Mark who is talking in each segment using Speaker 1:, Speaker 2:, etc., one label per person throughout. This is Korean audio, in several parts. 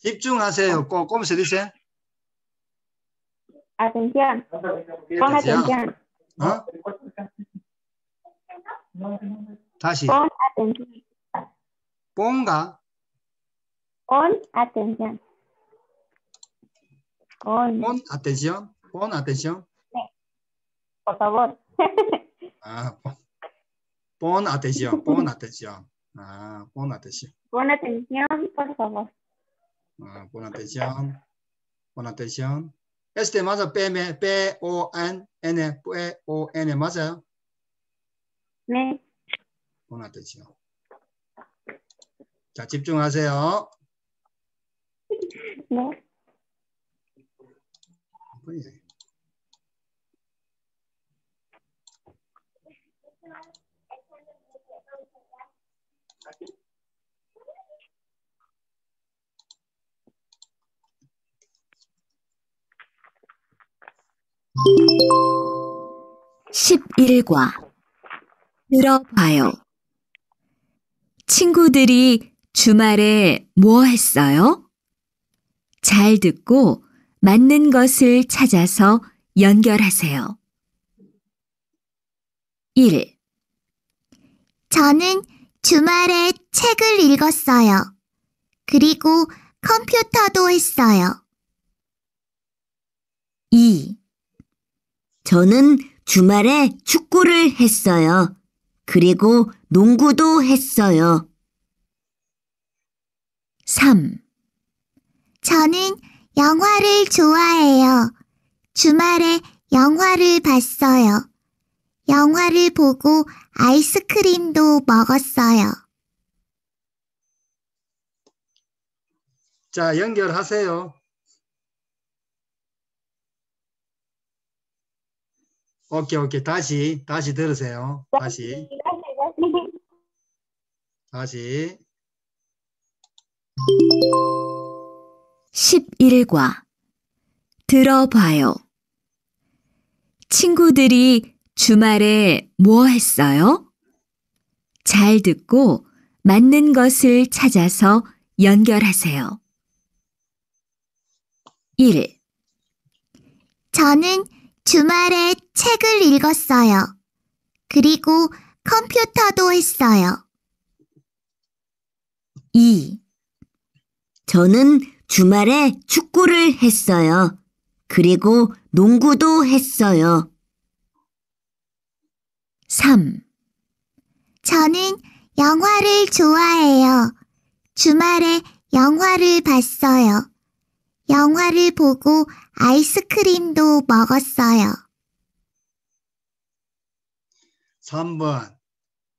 Speaker 1: 집중하세요. 꼭, ¿cómo se dice?
Speaker 2: Atención. Pon
Speaker 1: Atención. 어? 다시.
Speaker 2: Pon atención.
Speaker 1: ponga,
Speaker 2: Pon atención. Pon,
Speaker 1: pon atención, pon atención.
Speaker 2: por favor.
Speaker 1: 아, pon, pon atención, pon atención. 아, pon atención.
Speaker 2: Pon atención, por favor.
Speaker 1: 아, pon atención. pon atención. este 맞아, P, P, O, N, N, P, O, N 맞아요?
Speaker 2: 네.
Speaker 1: pon atención. 자, 집중하세요.
Speaker 2: 네.
Speaker 3: 십일과 들어봐요. 친구들이 주말에 뭐 했어요? 잘 듣고 맞는 것을 찾아서 연결하세요. 1.
Speaker 4: 저는 주말에 책을 읽었어요. 그리고 컴퓨터도 했어요.
Speaker 3: 2. 저는 주말에 축구를 했어요. 그리고 농구도 했어요. 3.
Speaker 4: 저는 영화를 좋아해요. 주말에 영화를 봤어요. 영화를 보고 아이스크림도 먹었어요.
Speaker 1: 자, 연결하세요. 오케이, 오케이. 다시, 다시 들으세요. 다시, 다시.
Speaker 3: 11과 들어봐요. 친구들이 주말에 뭐 했어요? 잘 듣고 맞는 것을 찾아서 연결하세요. 1.
Speaker 4: 저는 주말에 책을 읽었어요. 그리고 컴퓨터도 했어요.
Speaker 3: 2. 저는 주말에 축구를 했어요. 그리고 농구도 했어요. 3.
Speaker 4: 저는 영화를 좋아해요. 주말에 영화를 봤어요. 영화를 보고 아이스크림도 먹었어요.
Speaker 1: 3번.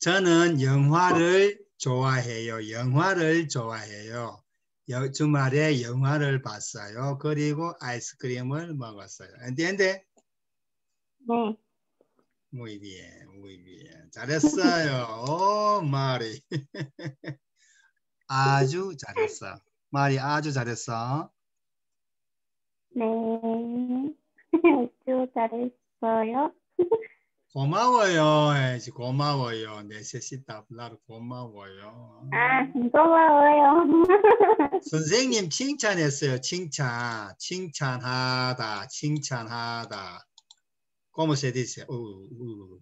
Speaker 1: 저는 영화를 좋아해요. 영화를 좋아해요. 여- 주말에 영화를 봤어요. 그리고 아이스크림을 먹었어요. entiende?
Speaker 2: 네.
Speaker 1: Muy bien, muy bien. 잘했어요. 오, 마리. 아주 잘했어. 마리 아주 잘했어.
Speaker 2: 네. 아주 잘했어요.
Speaker 1: 고마워요. 해야지. 고마워요. necesita hablar 고마워요.
Speaker 2: 아, 고마워요.
Speaker 1: 선생님 칭찬했어요. 칭찬. 칭찬하다. 칭찬하다. ¿Cómo se dice? Uh, uh.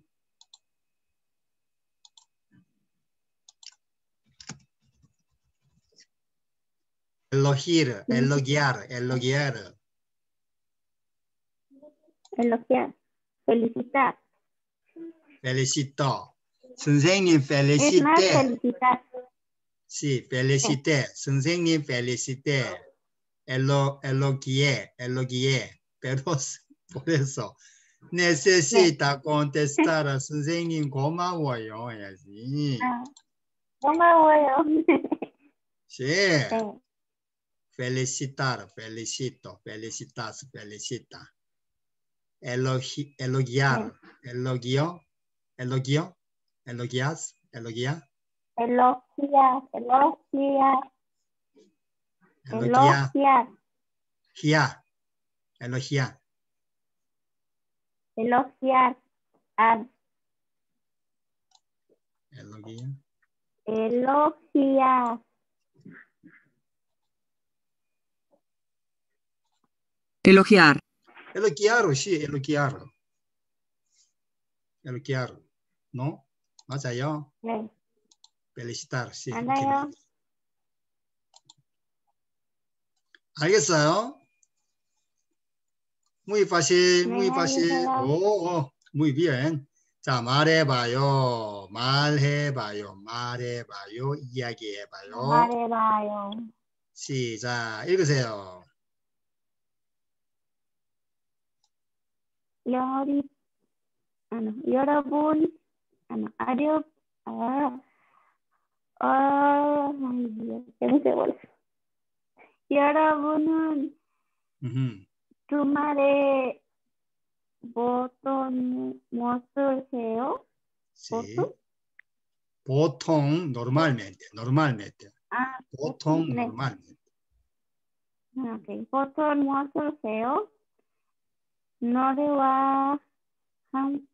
Speaker 1: Elogiar, elogiar. Elogiar.
Speaker 2: Felicitar.
Speaker 1: Felicito. 선생님
Speaker 2: Es más,
Speaker 1: felicité.
Speaker 2: felicitar.
Speaker 1: Sí, felicité. 선생님 felicité. Elo, elogié, elogié. Pero por eso necesita contestar a 선생님 고마워요 해야지.
Speaker 2: 아, 고마워요.
Speaker 1: Sí.
Speaker 2: 네.
Speaker 1: Felicitar, felicito, felicitas, felicita. Elogi, elogiar, elogio, elogio, elogias, elogia,
Speaker 2: Elogiar, elogiar,
Speaker 1: elogia,
Speaker 2: elogiar,
Speaker 1: gia, elogia,
Speaker 2: elogiar, ah,
Speaker 1: elogia.
Speaker 2: elogiar.
Speaker 3: Elogiar.
Speaker 1: elogiar, sí, elogiar. elogiar. ¿No? 맞아요.
Speaker 2: 네.
Speaker 1: felicitar, sí.
Speaker 2: 맞아요.
Speaker 1: 알겠어요? Muy fácil, muy
Speaker 2: 네,
Speaker 1: fácil. 오, 오, muy bien. 자, 말해봐요. 말해봐요. 말해봐요. 이야기해봐요.
Speaker 2: 말해봐요.
Speaker 1: 시작. 읽으세요.
Speaker 2: 여리, ano, 여러분, ano, 아려, 아, 아, ay, Dios, ya no sé cuál es. 여러분은
Speaker 1: 음흠.
Speaker 2: 주말에 보통 무엇을 해요? 보통?
Speaker 1: 보통 normalmente, normalmente.
Speaker 2: 아,
Speaker 1: 보통
Speaker 2: 네.
Speaker 1: normalmente.
Speaker 2: 아, 오케이. 보통 무엇을 해요? 노래와 함께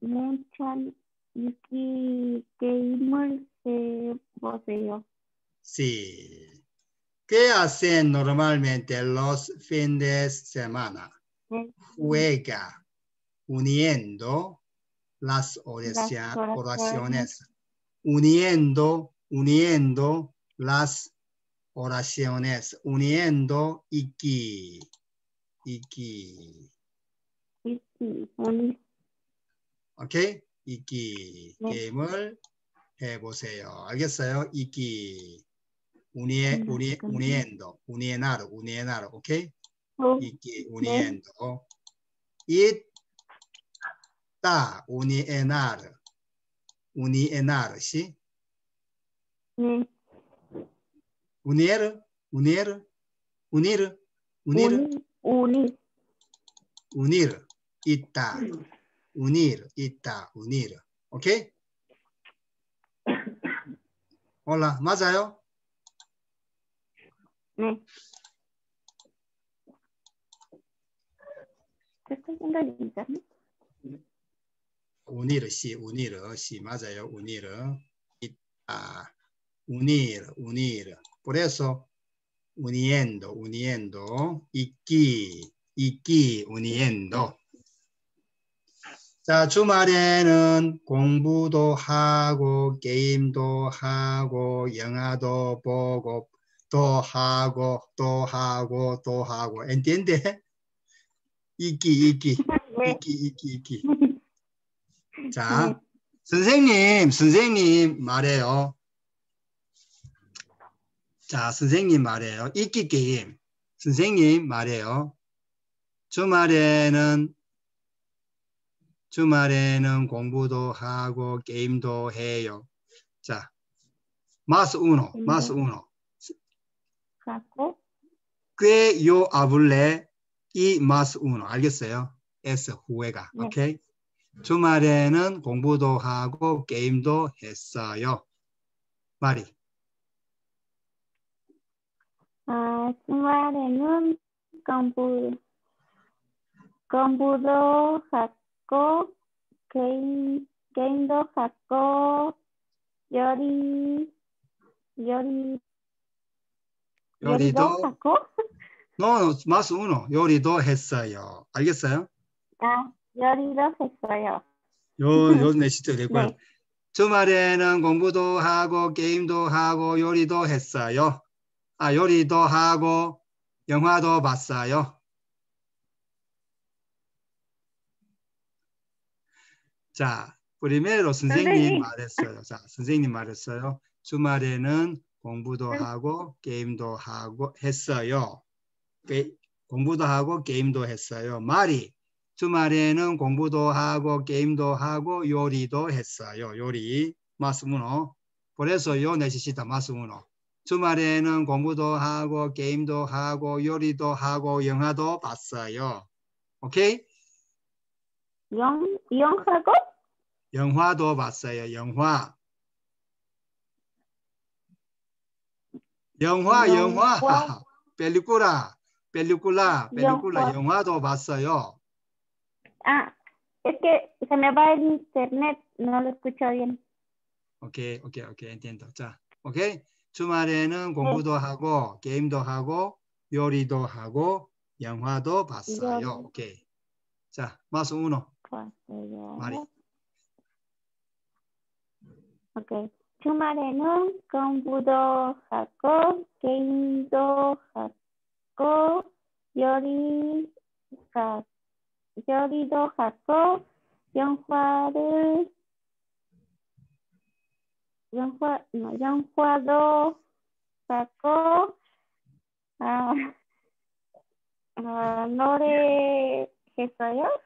Speaker 2: 문찬 읽기 게임을 해보세요.
Speaker 1: Sí. ¿Qué hacen normalmente los fines de semana?
Speaker 2: 네.
Speaker 1: Juega uniendo las oracia-
Speaker 2: Las oraciones.
Speaker 1: oraciones. Uniendo, uniendo las oraciones. Uniendo iki.
Speaker 2: 읽기, 오늘
Speaker 1: 오케이? 이기
Speaker 2: 네.
Speaker 1: 게임을 해보세요. 알겠어요? 이기 우니에
Speaker 2: 음,
Speaker 1: 우니. 우니엔도 우니에나르 우니에나르 오케이?
Speaker 2: 후,
Speaker 1: 이기 우니엔도 있다 우니에나르 우니에나르 시
Speaker 2: 네.
Speaker 1: 우니에르 우니에르 우니르 우니르
Speaker 2: 오니,
Speaker 1: 우니르 있다 우니르 있다 우니르 오케이? 올라 맞아요?
Speaker 2: 네. Viendo el internet.
Speaker 1: 운이르 씨, 운이르 씨 맞아요. 운이르 있다. 운이르. Por eso uniendo, uniendo, 있기, 있기, uniendo. 자, 주말에는 공부도 하고 게임도 하고 영화도 보고 또 하고 또 하고 또 하고. ¿Entiende? 있기, 있기,
Speaker 2: 네.
Speaker 1: 있기, 있기, 있기. 자, 선생님, 선생님 말해요. 자, 선생님 말해요. 읽기 게임. 선생님 말해요. 주말에는 주말에는 공부도 하고 게임도 해요. 자, más uno, más uno.
Speaker 2: 하고,
Speaker 1: que yo hablé y más uno. 알겠어요? es juega.
Speaker 2: 네.
Speaker 1: 오케이? 주말에는 공부도 하고 게임도 했어요. 말이.
Speaker 2: 아, 주말에는 공부, 공부도 하고, 게임, 게임도 하고, 요리, 요리, 요리도 하고,
Speaker 1: no, más uno. 요리도 했어요. 알겠어요?
Speaker 2: 아, 요리도 했어요.
Speaker 1: 요, 요 내시죠 되고요.
Speaker 2: 네.
Speaker 1: 주말에는 공부도 하고 게임도 하고 요리도 했어요. 아, 요리도 하고 영화도 봤어요. 자, primero 선생님
Speaker 2: 선생님.
Speaker 1: 말했어요. 자, 선생님 말했어요. 주말에는 공부도
Speaker 2: 네.
Speaker 1: 하고 게임도 하고 했어요. 게- 공부도 하고 게임도 했어요. 말이 주말에는 공부도 하고 게임도 하고 요리도 했어요. 요리. Por eso yo necesito más uno. 주말에는 공부도 하고 게임도 하고 요리도 하고 영화도 봤어요. 오케이?
Speaker 2: 영, 영하고,
Speaker 1: 영화도 봤어요. 영화. 영화, 영화.
Speaker 2: 영화.
Speaker 1: película, película.
Speaker 2: 영화.
Speaker 1: 영화도 봤어요.
Speaker 2: ah, es que se me va el internet, no lo escucho bien.
Speaker 1: 오케이, 오케이, 오케이, entiendo. 자, 오케이. 주말에는 공부도 하고 게임도 하고 요리도 하고 영화도 봤어요. 오케이. 자, 마스 우노. 말이.
Speaker 2: 오케이. 주말에는 공부도 하고 게임도 하고 요리 가 요리도 하고 영화를 영화 뭐, 영화도 하고 아, 아 노래 했어요?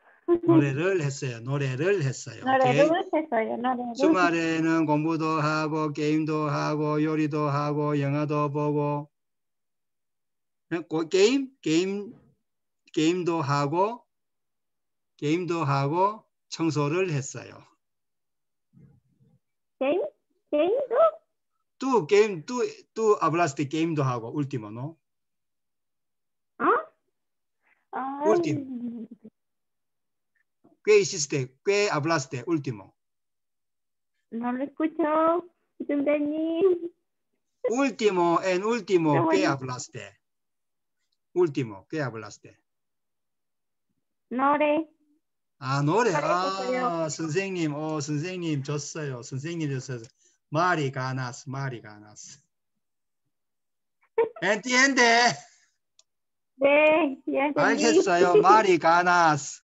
Speaker 1: 노래를 했어요. 노래를 했어요. 오케이.
Speaker 2: 노래를 했어요. 노래를
Speaker 1: 주말에는 공부도 하고 게임도 하고 요리도 하고 영화도 보고 고- 게임 게임 게임도 하고 게임도 하고 청소를 했어요.
Speaker 2: 게임 게임도
Speaker 1: 또 게임 또또 아블라스테 게임도 하고 울티모 노
Speaker 2: 어? 아,
Speaker 1: Último. 꽤 hiciste 꽤 hablaste último
Speaker 2: No lo escucho, 선생님.
Speaker 1: último en último
Speaker 2: Pero
Speaker 1: qué
Speaker 2: bueno.
Speaker 1: hablaste último qué hablaste
Speaker 2: 노래.
Speaker 1: 아 노래
Speaker 2: 잘했어요.
Speaker 1: 아 선생님 어 선생님 줬어요 선생님 줬어요 말이 가나스 말이 가나스 entiende
Speaker 2: 네, 예, 선생님.
Speaker 1: 알겠어요 말이 가나스